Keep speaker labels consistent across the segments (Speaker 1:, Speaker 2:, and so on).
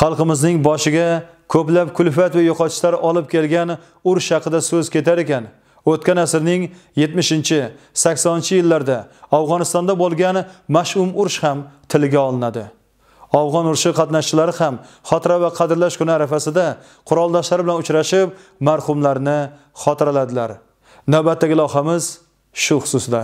Speaker 1: xalqimizning boshiga ko'plab kulfat va yo'qotishlar olib kelgan urush haqida so'z ketar ekan. O'tgan asrning 70-80 yillarda afg'onistonda bo'lgan mash'um urush ham tilga olinadi. Afg'on urushi qatnashchilari ham xotira va qadrlash kuni arafasida quroldoshlari bilan uchrashib marhumlarni xotiraladilar. Navbatdagi lohamiz shu xususda.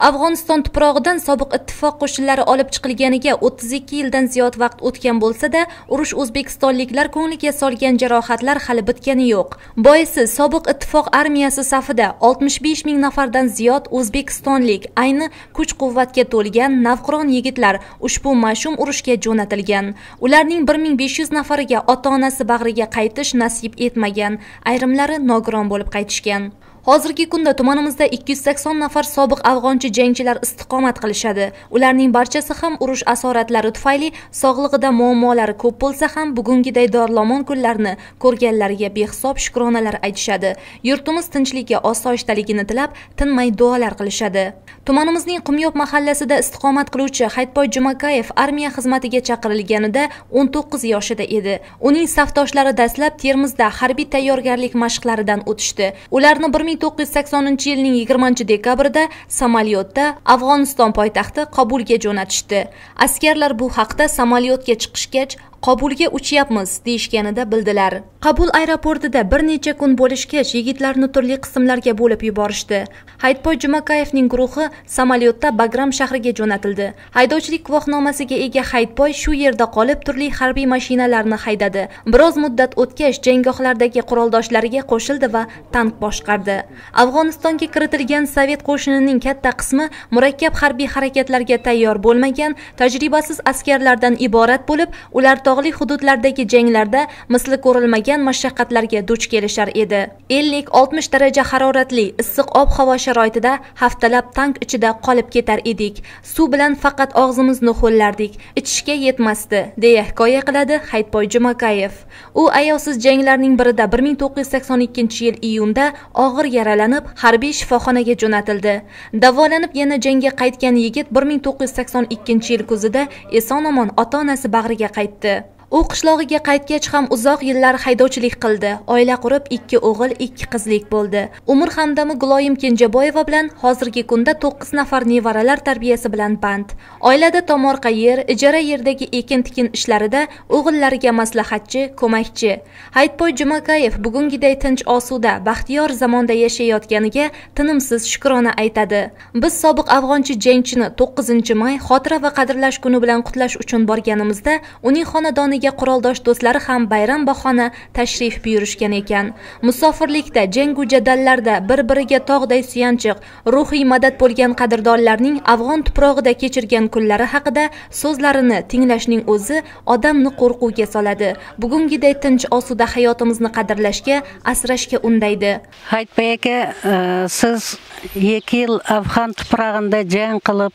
Speaker 2: Afg'oniston tuprog'idan sobiq ittifoq qo'shinlari olib chiqilganiga 32 yildan ziyod vaqt o'tgan bo'lsa-da, urush o'zbekistonliklar ko'ngliga solgan jarohatlar hali bitgani yo'q. Boisi sobiq ittifoq armiyasi safida 65 ming nafardan ziyod o'zbekistonlik, ayni kuch-quvvatga to'lgan navqiron yigitlar ushbu mash'um urushga jo'natilgan. Ularning 1500 nafariga ota-onasi bag'riga qaytish nasib etmagan, ayrimlari nogiron bo'lib qaytishgan. Hozirgi kunda tumanimizda 280 nafar sobiq afg'onchi jangchilar istiqomat qilishadi. Ularning barchasi ham urush asoratlari tufayli sog'lig'ida muammolari ko'p bo'lsa ham bugungiday dorlomon kunlarni ko'rganlariga behisob shukronalar aytishadi. Yurtimiz tinchligi, osoyishtaligini tilab, tinmay duolar qilishadi. Tumanimizning Qumyob mahallasida istiqomat qiluvchi Haytboy Jumakayev armiya xizmatiga chaqirilganida 19 yoshida edi. Uning safdoshlari dastlab Termizda harbiy tayyorgarlik mashqlaridan o'tishdi. Ularni 1980 yilning 20 dekabrida samolyotda Afg'oniston poytaxti Qobulga jo'natishdi. Askarlar bu haqda samolyotga chiqishgach Qobulga uchyapmiz deyishganida bildilar. Qabul aeroportida bir necha kun bo'lishgach, yigitlarni turli qismlarga bo'lib yuborishdi. Haytboy Jumakayevning guruhi samolyotda Bagram shahriga jo'natildi. Haydovchilik guvohnomasiga ega Haytboy shu yerda qolib turli harbiy mashinalarni haydadi. Biroz muddat o'tgach, janggohlardagi quroldoshlariga qo'shildi va tank boshqardi. Afg'onistonga kiritilgan sovet qo'shinining katta qismi murakkab harbiy harakatlarga tayyor bo'lmagan, tajribasiz askarlardan iborat bo'lib, ular tog'li hududlardagi janglarda misli ko'rilmagan mashaqqatlarga duch kelishar edi. 50-60 daraja haroratli issiq ob-havo sharoitida haftalab tank ichida qolib ketar edik. Suv bilan faqat og'zimizni ho'llardik. Ichishga yetmasdi deya hikoya qiladi haytboy jumakayev. U ayovsiz janglarning birida 1982 yil iyunda og'ir yaralanib harbiy shifoxonaga jo'natildi. Davolanib yana jangga qaytgan yigit 1982 yil kuzida eson omon ota onasi bag'riga qaytdi. U qishlog'iga qaytgach ham uzoq yillar haydovchilik qildi. Oila qurib ikki o'g'il ikki qizlik bo'ldi. Umr hamdami guloyim kenjaboyeva bilan hozirgi kunda to'qqiz nafar nevaralar tarbiyasi bilan band. Oilada tomorqa yer ijara yerdagi ekin tikin ishlarida o'g'illariga maslahatchi ko'makchi. Hayitboy jumakayev bugungiday tinch osuda baxtiyor zamonda yashayotganiga tinimsiz shukrona aytadi. Biz sobiq afg'onchi jangchini 9 may xotira va qadrlash kuni bilan qutlash uchun borganimizda uning xonadoni yoniga quroldosh do'stlari ham bayram bahona tashrif buyurishgan ekan. Musofirlikda jangu jadallarda bir biriga tog'day suyanchiq ruhiy madad bo'lgan qadrdonlarning afg'on tuprog'ida kechirgan kunlari haqida so'zlarini tinglashning o'zi odamni qo'rquvga soladi. Bugungiday tinch osuda hayotimizni qadrlashga asrashga undaydi.
Speaker 3: Haytbay aka e, siz ikki yil afg'on tuprog'ida jang qilib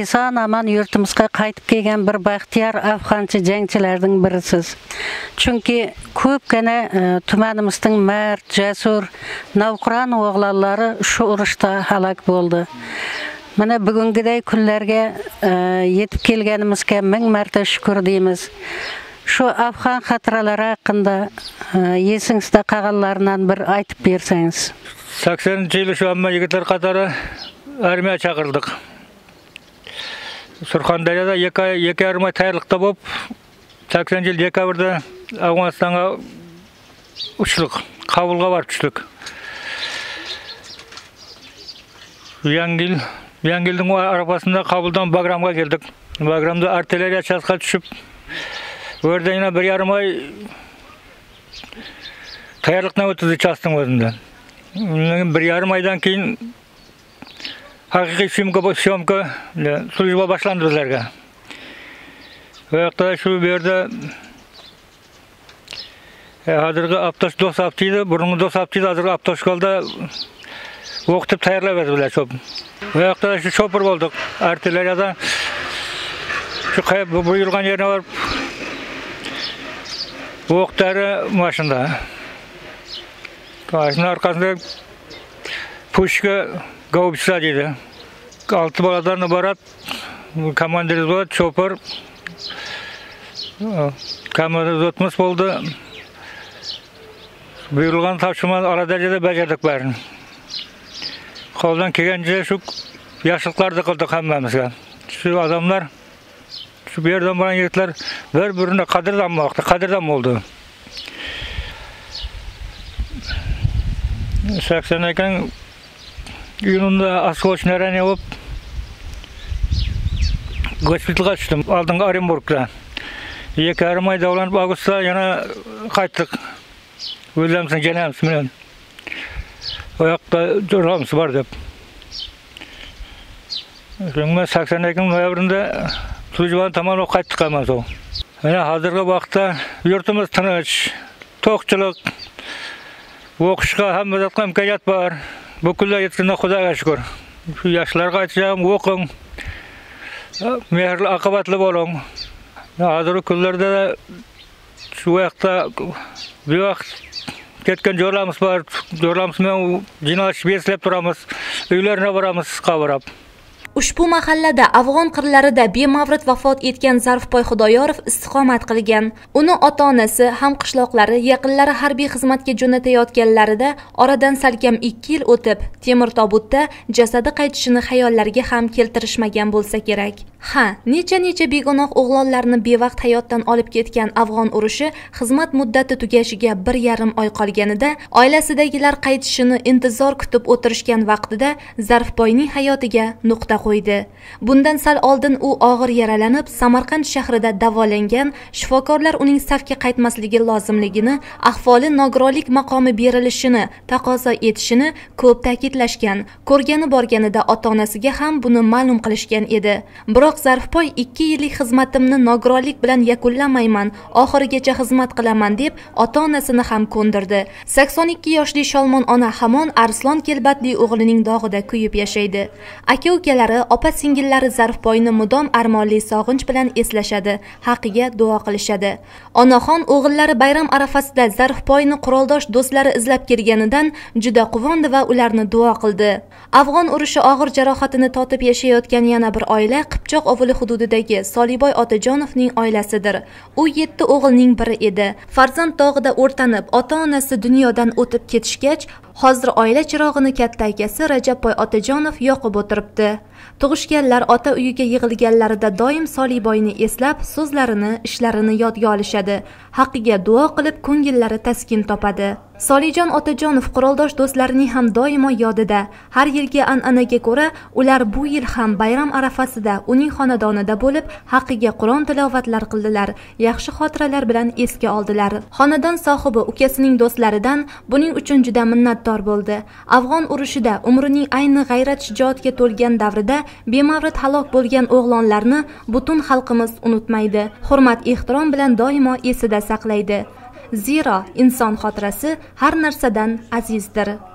Speaker 3: eson omon yurtimizga qaytib kelgan bir baxtiyor afg'onchi jangchilarning жолдардың бірісіз чүнки көп гана түмәніміздің мәрт жәсүр навқұран оғлалары ұшу ұрышта халак болды міне бүгінгідей күнлерге етіп келгенімізге мың мәрте шүкір дейміз шу афған хатыралары
Speaker 4: хақында есіңізде қағанларынан бір айтып берсеңіз сексенінші жылы шу амма жігіттер қатары армия шақырдық Сұрқандарияда екі, екі армия таярлықта болып сексен жыл декабрьда ауғанстанға ұшылық қабылға барып түстік. Янгил янгилдің арапасында қабылдан баграмға келдік. Баграмда артиллерия шасқа түсіп өрдайына бір жарым ай даярлықтан өткізді частың өзінде. Бір жарым айдан кейін хақиқи съемка служба башланды біздерге Ояқта шу берді қазіргі апташ дос аптиды, бұрынғы дос аптиды, қазіргі апташ қолда оқытып даярлап жатыр біле шоп. Ояқта шу шопыр болдық, артиллерияда. Шу бұйырған жеріне барып, оқтары машинада Машина арқасында пушка гаубица дейді. Алты баладан барады, командир болады, шопыр. Камера өтміс болды бұйырылған тапсырманы ара дәрежеде бәжердік бәрін қолдан келгенше шу яшылықтарды қылдық әммәмізге шу адамдар шу жерден барған жігіттер бір біріне қадірдам бақты қадірдам болды сәксен екен үйінде осколочный ранение болып госпитальға түстім алдыңғы оренбургта екі жарым ай дауланып августта жаңа қайттық өзіміздің жанамызменен ол жақта жорғамыз бар деп мен сексен екінің ноябрінде службаны тамамдап қайттық аман сол міне қазіргі уақытта жұртымыз тыныш тоқчылық оқышқа hamma затқа imkoniyat бар бүкіл жеткенде құдайға шүкір шу жақсыларға айтып o'qing мейірлі ақыбатлы болың азыры күндерде де шу бір кеткен жорламыз бар жорламызбен жиналып бесілеп тұрамыз үйлеріне барамыз қабырап
Speaker 2: ushbu mahallada afg'on qirlarida bemavrid vafot etgan zarfboy xudoyorov istiqomat qilgan. Uni ota onasi hamqishloqlari yaqinlari harbiy xizmatga jo'natayotganlarida oradan salkam ikki yil o'tib temir tobutda jasadi qaytishini xayollariga ham keltirishmagan bo'lsa kerak. Ha necha necha begunoh o'g'lonlarni bevaqt hayotdan olib ketgan afg'on urushi xizmat muddati tugashiga bir yarim oy qolganida oilasidagilar qaytishini intizor kutib o'tirishgan vaqtida zarfboyning hayotiga nuqta qo'ydi. Bundan sal oldin u og'ir yaralanib samarqand shahrida davolangan shifokorlar uning safga qaytmasligi lozimligini ahvoli nogironlik maqomi berilishini taqozo etishini ko'p ta'kidlashgan ko'rgani borganida ota onasiga ham buni ma'lum qilishgan edi. Biroq zarfboy ikki yillik xizmatimni nogironlik bilan yakunlamayman oxirigacha xizmat qilaman deb ota onasini ham ko'ndirdi. Sakson ikki yoshli sholmon ona hamon arslon kelbatli o'g'lining dog'ida kuyib yashaydi. Aka ukalari opa singillari zarfboyni mudom armonli sog'inch bilan eslashadi haqiga duo qilishadi. Onaxon o'g'illari bayram arafasida zarfboyni quroldosh do'stlari izlab kelganidan juda quvondi va ularni duo qildi. Afg'on urushi og'ir jarohatini totib yashayotgan yana bir oila qipchoq ovuli hududidagi soliboy otajonovning oilasidir. U yetti o'g'ilning biri edi. Farzand dog'ida o'rtanib ota onasi dunyodan o'tib ketishgach hozir oila chirog'ini katta akasi rajabboy otajonov yoqib o'tiribdi. Tug'ishganlar ota uyiga yig'ilganlarida doim soliboyni eslab so'zlarini ishlarini yodga olishadi. Haqiga duo qilib ko'ngillari taskin topadi. Solijon otajonov quroldosh do'stlarining ham doimo yodida. Har yilgi an'anaga ko'ra ular bu yil ham bayram arafasida uning xonadonida bo'lib haqiga qur'on tilovatlar qildilar. Yaxshi xotiralar bilan esga oldilar. Xonadon sohibi ukasining do'stlaridan buning uchun juda minnatdor bo'ldi. Afg'on urushida umrining ayni g'ayrat shijoatga to'lgan davrida bemavrid halok bo'lgan o'g'lonlarni butun xalqimiz unutmaydi. Hurmat ehtirom bilan doimo esida saqlaydi. Zero inson xotirasi har narsadan azizdir.